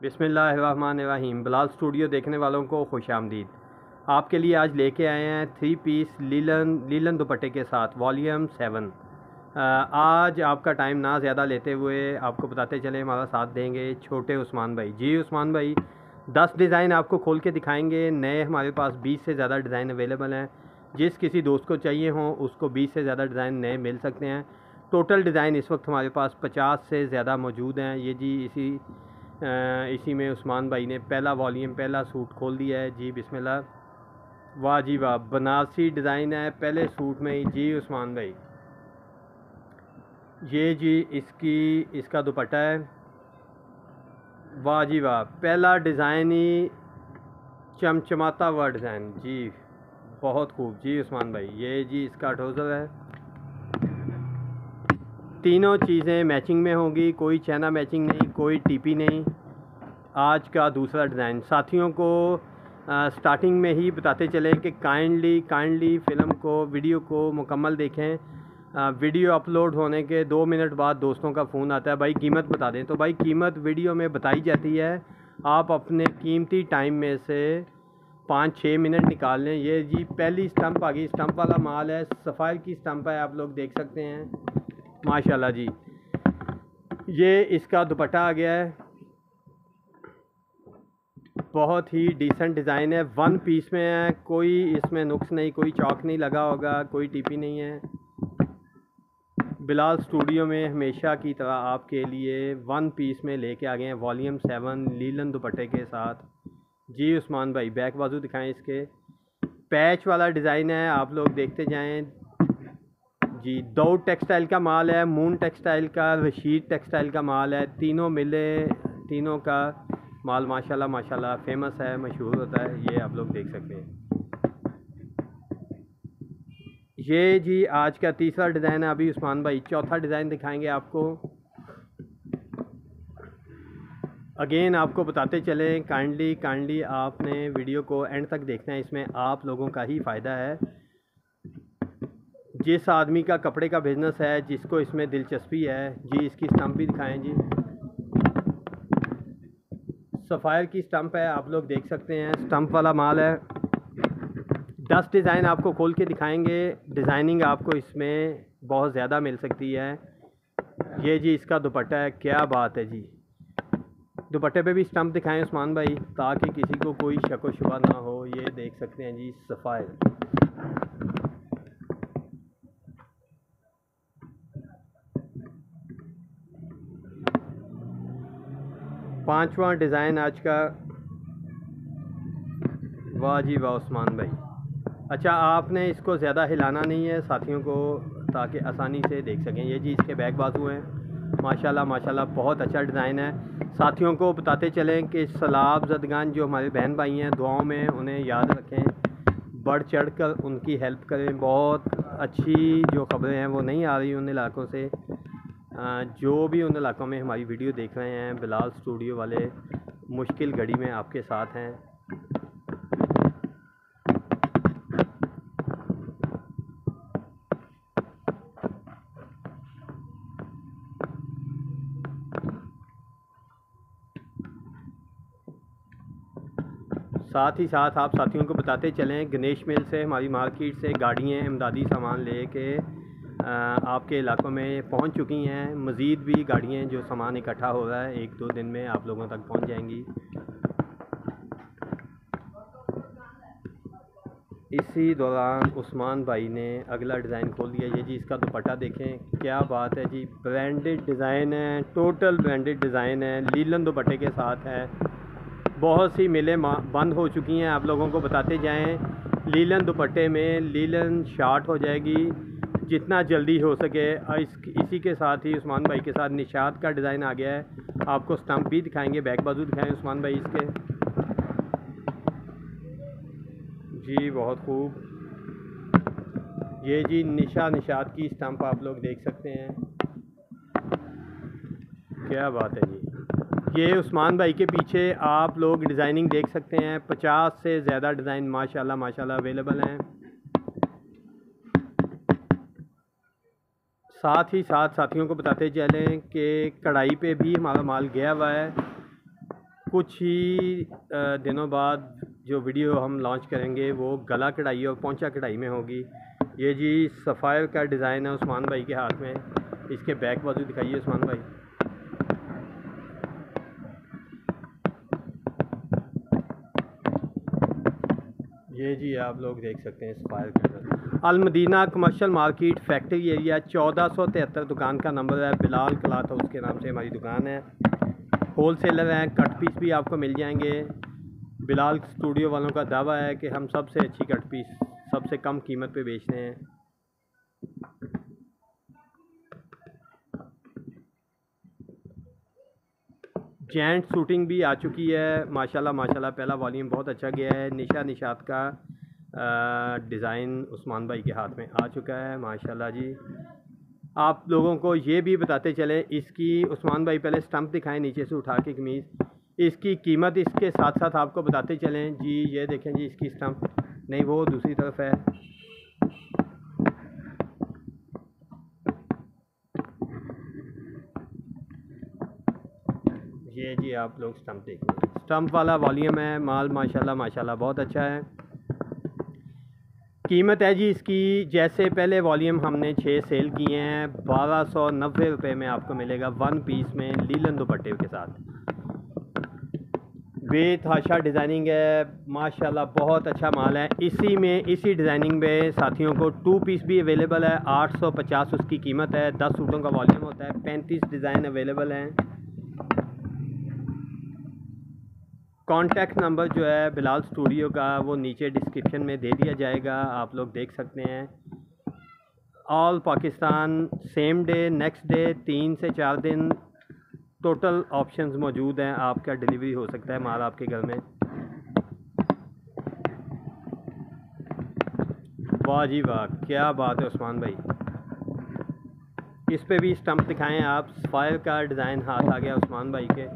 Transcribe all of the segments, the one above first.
बिसमीम बिलाल स्टूडियो देखने वालों को खुश आमदीद। आपके लिए आज लेके आए हैं थ्री पीस लीलन लीलन दुपट्टे के साथ वॉल्यूम सेवन आज आपका टाइम ना ज़्यादा लेते हुए आपको बताते चले, हमारा साथ देंगे छोटे उस्मान भाई। जी उस्मान भाई, दस डिज़ाइन आपको खोल के दिखाएँगे। नए हमारे पास बीस से ज़्यादा डिज़ाइन अवेलेबल हैं। जिस किसी दोस्त को चाहिए हो, उसको बीस से ज़्यादा डिज़ाइन नए मिल सकते हैं। टोटल डिज़ाइन इस वक्त हमारे पास पचास से ज़्यादा मौजूद हैं। ये जी इसी इसी में उस्मान भाई ने पहला वॉल्यूम, पहला सूट खोल दिया है। जी, बिस्मिल्लाह। वाह जी वाह, बनारसी डिज़ाइन है, पहले सूट में ही। जी, उस्मान भाई। ये जी, इसकी, इसका दुपट्टा है। वाह जी वाह, पहला डिज़ाइन ही चमचमाता हुआ डिज़ाइन। जी, बहुत खूब। जी, उस्मान भाई, ये जी, इसका ट्रोज़र है। तीनों चीज़ें मैचिंग में होंगी कोई चैना मैचिंग नहीं कोई टीपी नहीं। आज का दूसरा डिज़ाइन साथियों को आ, स्टार्टिंग में ही बताते चले कि काइंडली काइंडली फ़िल्म को वीडियो को मुकम्मल देखें। आ, वीडियो अपलोड होने के दो मिनट बाद दोस्तों का फ़ोन आता है। भाई कीमत बता दें। तो भाई कीमत वीडियो में बताई जाती है। आप अपने कीमती टाइम में से पाँच छः मिनट निकाल लें। ये जी पहली स्टंप आ गई। स्टंप वाला माल है। सफ़ायर की स्टंप है आप लोग देख सकते हैं। माशाल्लाह जी। ये इसका दुपट्टा आ गया है। बहुत ही डिसेंट डिज़ाइन है। वन पीस में है। कोई इसमें नुक्स नहीं, कोई चौक नहीं लगा होगा, कोई टीपी नहीं है। बिलाल स्टूडियो में हमेशा की तरह आपके लिए वन पीस में लेके आ गए हैं। वॉल्यूम सेवन लीलन दुपट्टे के साथ। जी उस्मान भाई बैक बाजू दिखाएँ इसके। पैच वाला डिज़ाइन है। आप लोग देखते जाएँ। जी, दो टेक्सटाइल का माल है मून टेक्सटाइल का रशीद टेक्सटाइल का माल है, तीनों मिले, तीनों का माल, माशाल्लाह माशाल्लाह फ़ेमस है, मशहूर होता है, ये आप लोग देख सकते हैं। ये जी, आज का तीसरा डिज़ाइन है, अभी उस्मान भाई चौथा डिज़ाइन दिखाएँगे आपको। अगेन आपको बताते चलें काइंडली काइंडली आपने वीडियो को एंड तक देखना है, इसमें आप लोगों का ही फ़ायदा है। जिस आदमी का कपड़े का बिज़नेस है, जिसको इसमें दिलचस्पी है, जी इसकी स्टम्प भी दिखाएँ जी। सफ़ायर की स्टंप है, आप लोग देख सकते हैं स्टंप वाला माल है। दस डिज़ाइन आपको खोल के दिखाएँगे डिज़ाइनिंग आपको इसमें बहुत ज़्यादा मिल सकती है। ये जी इसका दुपट्टा है, क्या बात है जी। दुपट्टे पे भी स्टंप दिखाएँ उस्मान भाई, ताकि किसी को कोई शक शुबा ना हो, ये देख सकते हैं जी सफ़ायर पांचवा डिज़ाइन आज का। वाह जी वाह, उस्मान भाई। अच्छा आपने इसको ज़्यादा हिलाना नहीं है साथियों को, ताकि आसानी से देख सकें। ये जी इसके बैक बाजू हैं। माशाल्लाह माशाल्लाह, बहुत अच्छा डिज़ाइन है। साथियों को बताते चलें कि सलाब जदगान जो हमारे बहन भाई हैं, दुआओं में उन्हें याद रखें। बढ़ चढ़ कर उनकी हेल्प करें। बहुत अच्छी जो ख़बरें हैं, वो नहीं आ रही उन इलाकों से। जो भी उन इलाकों में हमारी वीडियो देख रहे हैं, बिलाल स्टूडियो वाले, मुश्किल घड़ी में आपके साथ हैं। साथ ही साथ आप साथियों को बताते चलें, गणेश मिल से, हमारी मार्केट से गाड़ियाँ, इमदादी सामान ले के आपके इलाकों में पहुँच चुकी हैं। मज़ीद भी गाड़ियाँ जो सामान इकट्ठा हो रहा है, एक दो दिन में आप लोगों तक पहुँच जाएँगी। इसी दौरान उस्मान भाई ने अगला डिज़ाइन खोल दिया। ये जी, इसका दुपट्टा देखें। क्या बात है जी। ब्रांडेड डिज़ाइन है, टोटल ब्रांडेड डिज़ाइन है, लीलन दुपट्टे के साथ है। बहुत सी मिलें बंद हो चुकी हैं। आप लोगों को बताते जाएँ, लीलन दुपट्टे में लीलन शार्ट हो जाएगी। जितना जल्दी हो सके इस, इसी के साथ ही उस्मान भाई के साथ निशात का डिज़ाइन आ गया है। आपको स्टम्प भी दिखाएँगे बैक बाजू दिखाएँ उस्मान भाई इसके। जी, बहुत खूब। ये जी निशा निशात की स्टम्प आप लोग देख सकते हैं। क्या बात है जी। ये उस्मान भाई के पीछे आप लोग डिज़ाइनिंग देख सकते हैं। पचास से ज़्यादा डिज़ाइन, माशाल्लाह माशाल्लाह, अवेलेबल हैं। साथ ही साथ साथियों को बताते चलें कि कढ़ाई पे भी हमारा माल गया हुआ है। कुछ ही दिनों बाद जो वीडियो हम लॉन्च करेंगे, वो गला कढ़ाई और पौचा कढ़ाई में होगी। ये जी सफ़ायर का डिज़ाइन है उस्मान भाई के हाथ में। इसके बैक बाजू दिखाइए उस्मान भाई। ये जी आप लोग देख सकते हैं सफ़ायर का Almadina commercial market factory area, चौदह सौ तिहत्तर दुकान का नंबर है। बिलाल क्लाथ हाउस के नाम से हमारी दुकान है। होल सेलर हैं कट पीस भी आपको मिल जाएँगे। बिलाल स्टूडियो वालों का दावा है कि हम सबसे अच्छी कट पीस सबसे कम कीमत पे रहे हैं। जेंट शूटिंग भी आ चुकी है। माशाल्लाह माशाल्लाह, पहला वॉल्यूम बहुत अच्छा गया है। निशा निशात का डिज़ाइन उस्मान भाई के हाथ में आ चुका है, माशाल्लाह जी। आप लोगों को ये भी बताते चले, इसकी उस्मान भाई पहले स्टंप दिखाएँ नीचे से उठा के कमीज़। इसकी कीमत इसके साथ साथ आपको बताते चलें। जी, ये देखें जी, इसकी स्टंप। नहीं, वो दूसरी तरफ़ है। ये जी, आप लोग स्टंप देखें स्टंप वाला वॉल्यूम है, माल, माशाल्लाह माशाल्लाह, बहुत अच्छा है। कीमत है जी इसकी। जैसे पहले वॉल्यूम हमने छः सेल किए हैं, बारह सौ नब्बे रुपये में आपको मिलेगा वन पीस में लीलन दुपट्टे के साथ। बेतहाशा डिज़ाइनिंग है, माशाल्लाह बहुत अच्छा माल है। इसी में, इसी डिज़ाइनिंग में साथियों को टू पीस भी अवेलेबल है, आठ सौ पचास उसकी कीमत है, दस सूटों का वॉल्यूम होता है, पैंतीस डिज़ाइन अवेलेबल हैं। कॉन्टैक्ट नंबर जो है बिलाल स्टूडियो का, वो नीचे डिस्क्रिप्शन में दे दिया जाएगा, आप लोग देख सकते हैं। All Pakistan same day next day तीन से चार दिन टोटल ऑप्शंस मौजूद हैं, आपका डिलीवरी हो सकता है माल आपके घर में। वाह जी वाह, क्या बात है उस्मान भाई। इस पे भी स्टंप दिखाएँ आप फायर का डिज़ाइन हाथ आ गया उस्मान भाई के।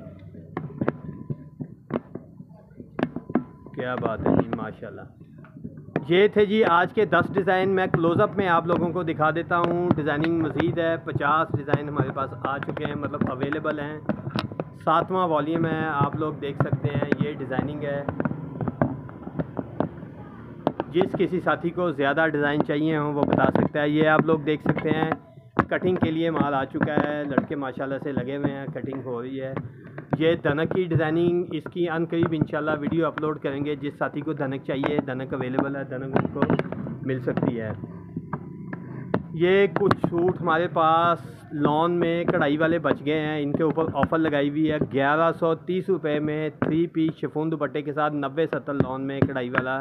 क्या बात है जी, माशाल्लाह। ये थे जी आज के दस डिज़ाइन। मैं क्लोज़अप में आप लोगों को दिखा देता हूँ। डिज़ाइनिंग मज़ीद है। पचास डिज़ाइन हमारे पास आ चुके हैं मतलब अवेलेबल हैं। सातवां वॉल्यूम है, आप लोग देख सकते हैं, ये डिज़ाइनिंग है। जिस किसी साथी को ज़्यादा डिज़ाइन चाहिए हो, वो बता सकता है। ये आप लोग देख सकते हैं कटिंग के लिए माल आ चुका है। लड़के माशाल्लाह से लगे हुए हैं कटिंग हो रही है। ये धनक की डिज़ाइनिंग इसकी अनकरीब इंशाल्लाह वीडियो अपलोड करेंगे। जिस साथी को धनक चाहिए, धनक अवेलेबल है, धनक उनको मिल सकती है। ये कुछ सूट हमारे पास लॉन में कढ़ाई वाले बच गए हैं। इनके ऊपर ऑफ़र लगाई हुई है। ग्यारह सौ तीस रुपये में थ्री पीस शिफोन दुपट्टे के साथ नब्बे सत्तर लॉन में कढ़ाई वाला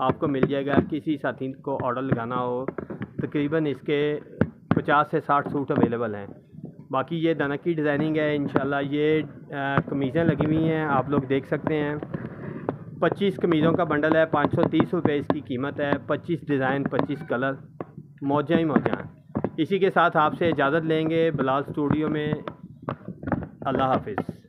आपको मिल जाएगा। किसी साथी को ऑर्डर लगाना हो, तकरीबन इसके पचास से साठ सूट अवेलेबल हैं। बाकी ये दाना की डिज़ाइनिंग है इन ये कमीज़ें लगी हुई हैं, आप लोग देख सकते हैं। पच्चीस कमीज़ों का बंडल है, पाँच सौ तीस रुपये इसकी कीमत है। पच्चीस डिज़ाइन, पच्चीस कलर, मौजा ही मौजा इसी के साथ आपसे इजाज़त लेंगे बिलाल स्टूडियो में। अल्लाह हाफिज़।